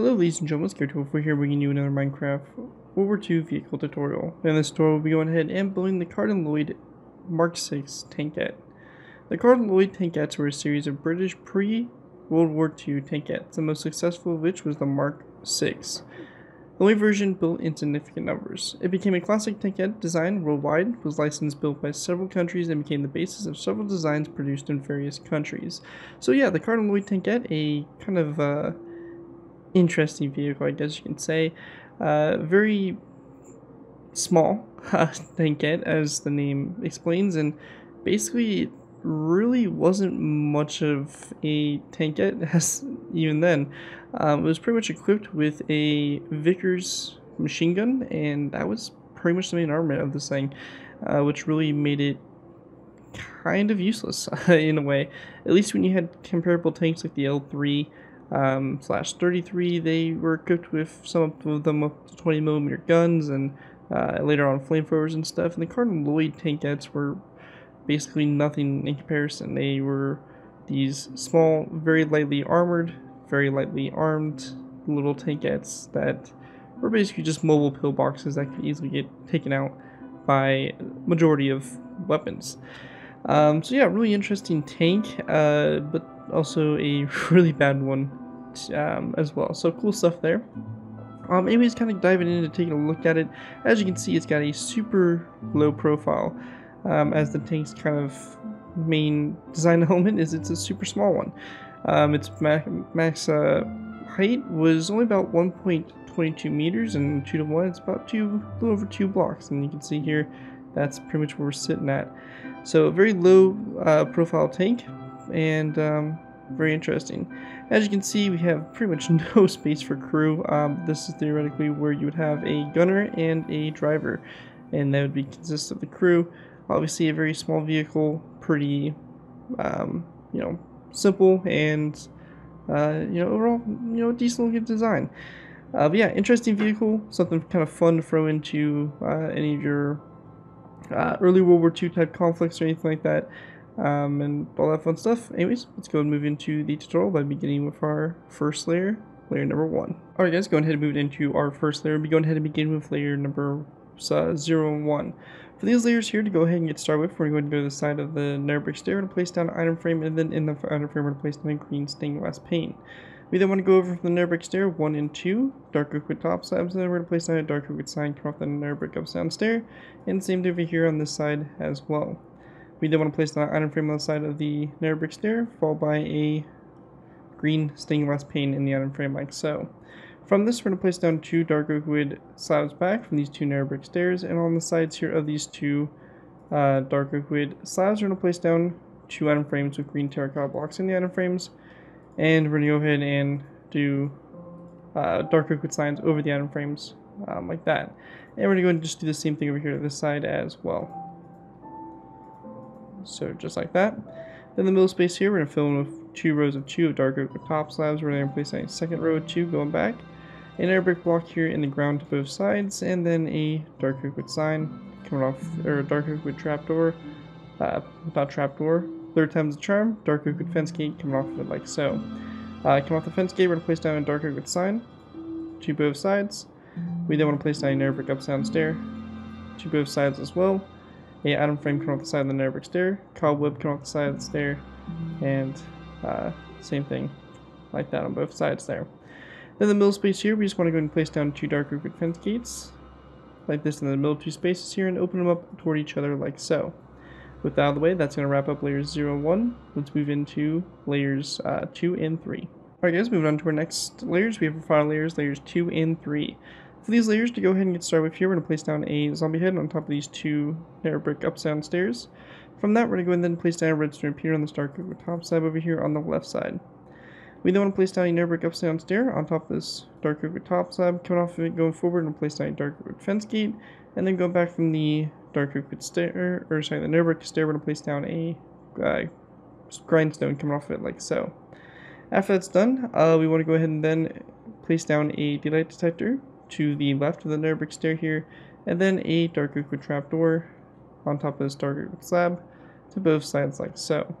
Hello ladies and gentlemen, Scared We're here bringing you another Minecraft World War II vehicle tutorial. In this tutorial we'll be going ahead and building the Carden-Loyd Mark 6 tankette. The Carden-Loyd tankettes were a series of British pre-World War II tankettes, the most successful of which was the Mark 6. The only version built in significant numbers. It became a classic tankette design worldwide, was licensed built by several countries, and became the basis of several designs produced in various countries. So yeah, the Carden-Loyd tankette, a kind of uh, interesting vehicle, I guess you can say. Uh, very small tankette, as the name explains, and basically it really wasn't much of a tankette as even then. Um, it was pretty much equipped with a Vickers machine gun, and that was pretty much the main armament of this thing, uh, which really made it kind of useless in a way. At least when you had comparable tanks like the L3 um, slash 33. They were equipped with some of them up to 20 millimeter guns and uh, later on flamethrowers and stuff. And the Carden Loyd tankettes were basically nothing in comparison. They were these small, very lightly armored, very lightly armed little tankettes that were basically just mobile pillboxes that could easily get taken out by majority of weapons. Um, so yeah, really interesting tank, uh, but also a really bad one um, as well. So cool stuff there. Um, anyways, kind of diving into taking a look at it. As you can see, it's got a super low profile. Um, as the tank's kind of main design element is it's a super small one. Um, its max, uh, height was only about 1.22 meters, and 2 to 1, it's about two, a little over 2 blocks. And you can see here, that's pretty much where we're sitting at. So, a very low uh, profile tank, and um, very interesting. As you can see, we have pretty much no space for crew. Um, this is theoretically where you would have a gunner and a driver, and that would be consist of the crew. Obviously, a very small vehicle, pretty, um, you know, simple and uh, you know overall, you know, decent looking design. Uh, but yeah, interesting vehicle, something kind of fun to throw into uh, any of your uh, early World War II type conflicts or anything like that um, and all that fun stuff. Anyways, let's go and move into the tutorial by beginning with our first layer, layer number one. Alright guys, go ahead and move into our first layer. We'll be going ahead and begin with layer number uh, 0 and 1. For these layers here, to go ahead and get started with, we're going to go to the side of the brick stair and place down an item frame, and then in the item frame, we're going to place down a green stained glass pane. We then want to go over from the nether brick stair, 1 and 2, dark oak wood top slabs, and then we're going to place down a dark oak wood sign, come off the nether brick up down stair, and same thing over here on this side as well. We then want to place the item frame on the side of the nether brick stair, followed by a green stained glass pane in the item frame like so. From this, we're going to place down two dark oak wood slabs back from these two nether brick stairs, and on the sides here of these two uh, dark oak wood slabs, we're going to place down two item frames with green terracotta blocks in the item frames, and we're going to go ahead and do uh, dark oak wood signs over the item frames um, like that. And we're going to go and just do the same thing over here to this side as well. So just like that. Then the middle space here, we're going to fill in with two rows of two of dark oak top slabs. We're going to place a second row of two going back. A nether brick block here in the ground to both sides, and then a dark oak sign coming off, or a dark oak trapdoor, uh, not trapdoor. Third time's the charm, dark oak fence gate coming off of it like so. Uh, come off the fence gate, we're going to place down a dark oak sign to both sides. We then want to place down a nether brick upside stair to both sides as well a item frame come off the side of the nether brick stair, cobweb come off the side of the stair, and uh, same thing like that on both sides there. Then the middle space here, we just want to go and place down two dark oak fence gates, like this in the middle two spaces here, and open them up toward each other like so. With that out of the way, that's going to wrap up layers 0 and 1. Let's move into layers uh, 2 and 3. Alright guys, moving on to our next layers. We have our final layers, layers 2 and 3. For these layers, to go ahead and get started with here, we're going to place down a zombie head on top of these two nether brick ups down stairs. From that, we're going to go and then place down a redstone repeater on the Stark top side over here on the left side. We then want to place down a nether brick upside stair on top of this dark oak top slab, coming off of it, going forward, and place down a dark oak fence gate, and then go back from the dark oak stair, or sorry, the nether brick stair, we're going to place down a uh, grindstone coming off of it like so. After that's done, uh, we want to go ahead and then place down a daylight detector to the left of the nether brick stair here, and then a dark oak trapdoor on top of this dark oak slab to both sides like so.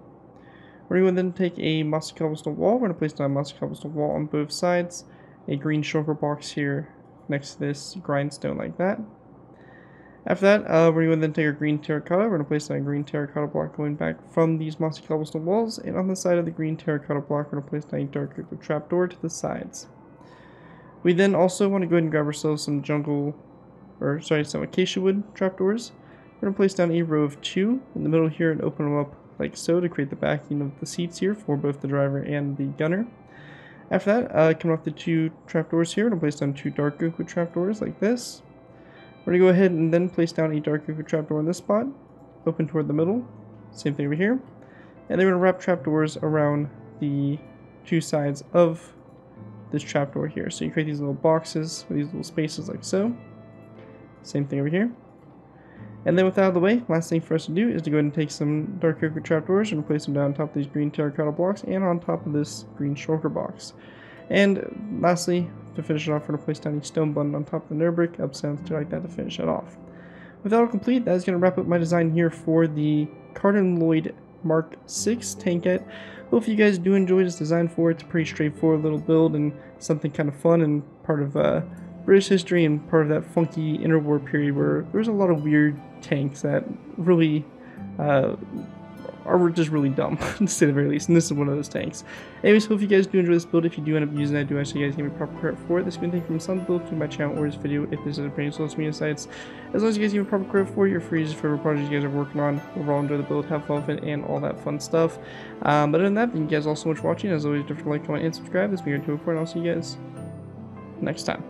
We're going to then take a mossy cobblestone wall. We're going to place down a mossy cobblestone wall on both sides, a green shulker box here next to this grindstone like that. After that, uh, we're going to then take our green terracotta. We're going to place that green terracotta block going back from these mossy cobblestone walls. And on the side of the green terracotta block, we're going to place down a dark oak trapdoor to the sides. We then also want to go ahead and grab ourselves some jungle, or sorry, some acacia wood trapdoors. We're going to place down a row of two in the middle here and open them up like so to create the backing of the seats here for both the driver and the gunner. After that, uh, coming off the two trapdoors here, we're going to place down two dark wood trapdoors like this. We're going to go ahead and then place down a dark oak trapdoor in this spot, open toward the middle, same thing over here. And then we're going to wrap trapdoors around the two sides of this trapdoor here. So you create these little boxes these little spaces like so. Same thing over here. And then with that out of the way, last thing for us to do is to go ahead and take some dark oak trapdoors and place them down on top of these green terracotta blocks and on top of this green shulker box. And lastly, to finish it off, we're going to place down a stone button on top of the nether brick, upside to like that to finish it off. With that all complete, that is going to wrap up my design here for the Carden Loyd Mark 6 tankette. Hope you guys do enjoy this design for it. It's a pretty straightforward little build and something kind of fun and part of uh, British history and part of that funky interwar period where there's a lot of weird tanks that really uh, are just really dumb, to say the very least, and this is one of those tanks. Anyways, hope you guys do enjoy this build. If you do end up using it, I do actually guys give me proper credit for it. This been thing from some build to my channel or this video if this is a brand social media sites. As long as you guys give me proper credit for it, you're free for projects you guys are working on. Overall, enjoy the build, have fun with it, and all that fun stuff. Um, but other than that, thank you guys all so much for watching. As always, don't forget to like, comment, and subscribe. This has been your 2 and I'll see you guys next time.